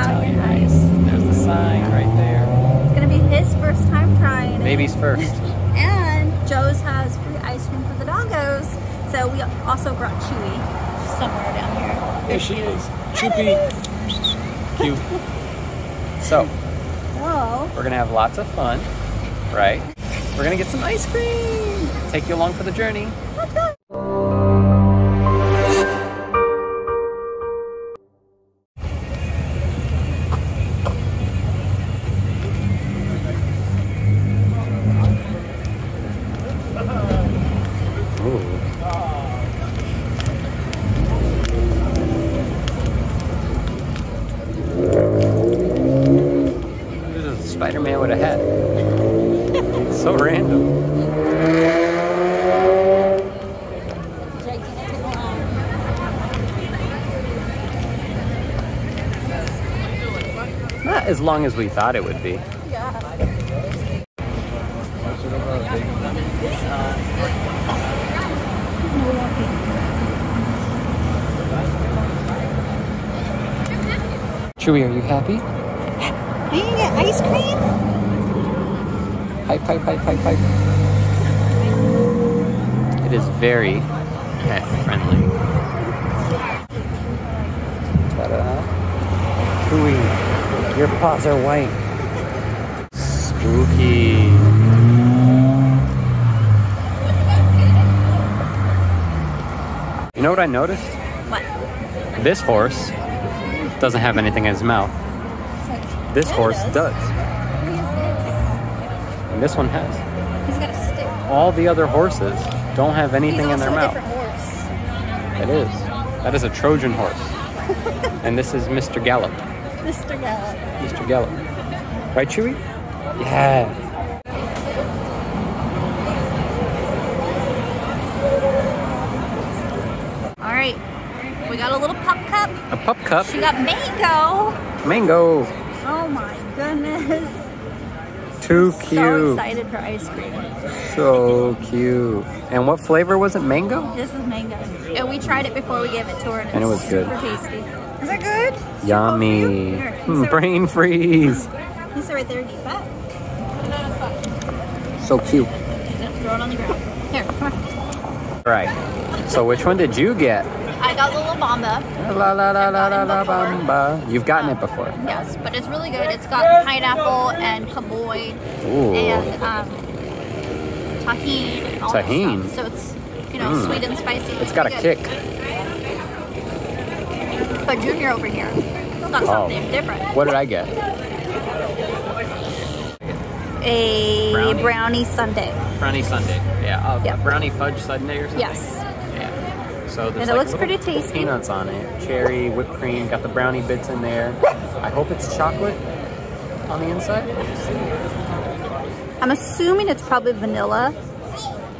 Italian ice. ice. There's the sign right there. It's gonna be his first time trying it. Baby's first. And Joe's has free ice cream for the doggos. So we also brought Chewy somewhere down here. There she is. Choopy. Cute. So, Whoa. we're gonna have lots of fun, right? We're gonna get some ice cream. Take you along for the journey. Spider-Man with a hat. so random. Not as long as we thought it would be. Chewy, are you happy? Are you gonna get ice cream? Pipe, pipe, pipe, pipe, pipe. It is very pet friendly. Ta-da. Chewy, your paws are white. Spooky. You know what I noticed? What? This horse doesn't have anything in his mouth. This horse does. And this one has. He's got a stick. All the other horses don't have anything in their mouth. It is. That is a Trojan horse. and this is Mr. Gallop. Mr. Gallop. Mr. Gallop. Right, Chewy? Yeah. All right. We got a little pup cup. A pup cup. She got mango. Mango. Oh my goodness. Too cute. So cute. excited for ice cream. So cute. And what flavor was it? Mango? This is mango. And we tried it before we gave it to her. And, And it it's was good. Super tasty. Is that good? Yummy. Here, Hmm, sit- Brain freeze. You sit right there and eat that. So cute. Throw it on the ground. Here, come on. Right. So which one did you get? I got the little bomba. La la la la la la bamba. You've gotten it before. Yes, but it's really good. It's got pineapple and chamoy Ooh. and um, Tajín. and all that Tajín? stuff. So it's, you know, Mm. sweet and spicy. It's got a good. kick. But Junior over here got Oh. something different. What did I get? A Brownie? brownie sundae. Brownie sundae. Yeah. Uh, Yep. Brownie fudge sundae or something? Yes. So there's And it like looks pretty tasty. Peanuts on it. Cherry, whipped cream, got the brownie bits in there. I hope it's chocolate on the inside. I'm assuming it's probably vanilla,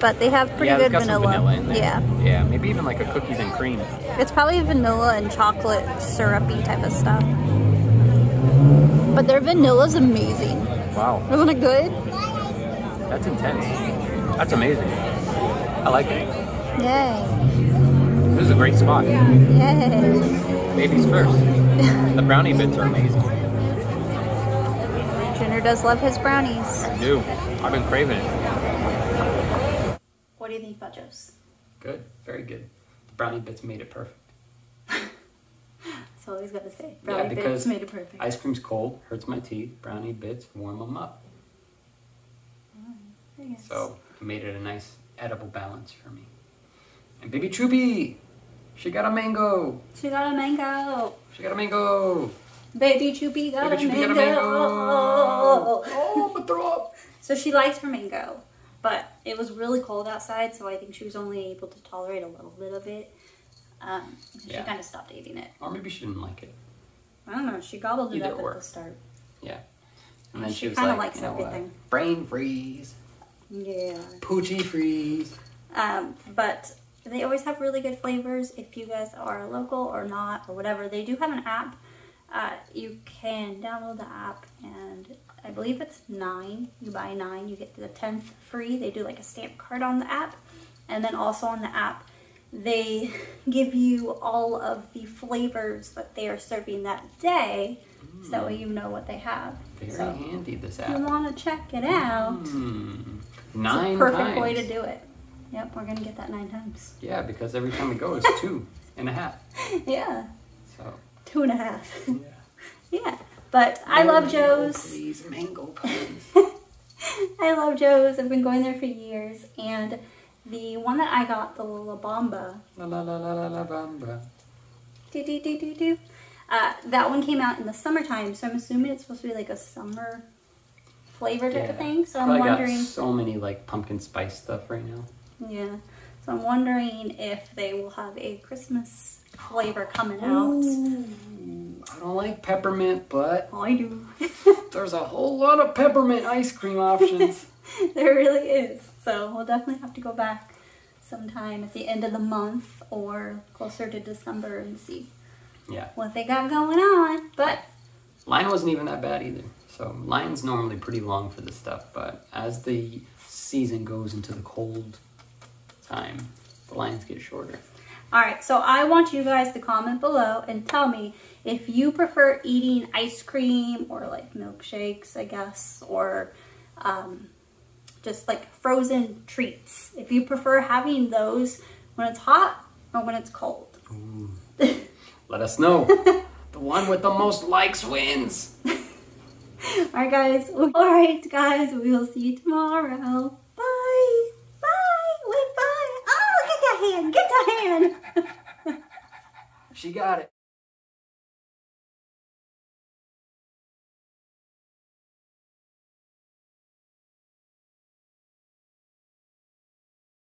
but they have pretty yeah, good vanilla. vanilla in there. Yeah. Yeah, maybe even like a cookies and cream. It's probably vanilla and chocolate syrupy type of stuff. But their vanilla's amazing. Wow. Isn't it good? That's intense. That's amazing. I like it. Yay. This is a great spot. Yay. Baby's first. the brownie bits are amazing. Junior does love his brownies. I do. I've been craving it. What do you think about Joe's? Good. Very good. The brownie bits made it perfect. That's all he's got to say. Yeah, Brownie because bits made it perfect. Ice cream's cold, hurts my teeth. Brownie bits warm them up. Yes. So made it a nice edible balance for me. And baby Troopy, she got a mango. She got a mango. She got a mango. Baby Choopy got, Baby a, mango. got a mango. Oh, but throw up. So she likes her mango, but it was really cold outside, so I think she was only able to tolerate a little bit of it. Um, she Yeah. kind of stopped eating it. Or maybe she didn't like it. I don't know. She gobbled it Either up at or. the start. Yeah. And then She she, was kinda like, likes you know, everything. brain freeze, Yeah. poochie freeze. Um, but they always have really good flavors. If you guys are local or not or whatever, they do have an app. Uh, you can download the app, and I believe it's nine. You buy nine, you get the tenth free. They do like a stamp card on the app, and then also on the app, they give you all of the flavors that they are serving that day so you know what they have. Very So handy, this app. you want to check it out, Hmm. it's Nine a perfect times. way to do it. Yep, we're gonna get that nine times. Yeah, because every time we go is two and a half. Yeah, So. two and a half. Yeah. yeah, but I love Joe's. Please, mango, please. I love Joe's. I've been going there for years, and the one that I got, the La Bamba, la la la la la la bamba. do do do do do. Uh, that one came out in the summertime, so I'm assuming it's supposed to be like a summer flavor type of thing. So I'm wondering, got so many like pumpkin spice stuff right now. Yeah. So I'm wondering if they will have a Christmas flavor coming out. Ooh, I don't like peppermint, but oh, I do. there's a whole lot of peppermint ice cream options. there really is. So we'll definitely have to go back sometime at the end of the month or closer to December and see yeah, what they got going on. But line wasn't even that bad either. So line's normally pretty long for this stuff, but as the season goes into the cold time, the lines get shorter. all right, so I want you guys to comment below and tell me if you prefer eating ice cream or like milkshakes, I guess, or um, just like frozen treats. If you prefer having those when it's hot or when it's cold. Let us know. the one with the most likes wins. All right, guys. All right, guys. We will see you tomorrow. Bye. Bye. Wait, bye. Oh, get that hand. Get that She got it.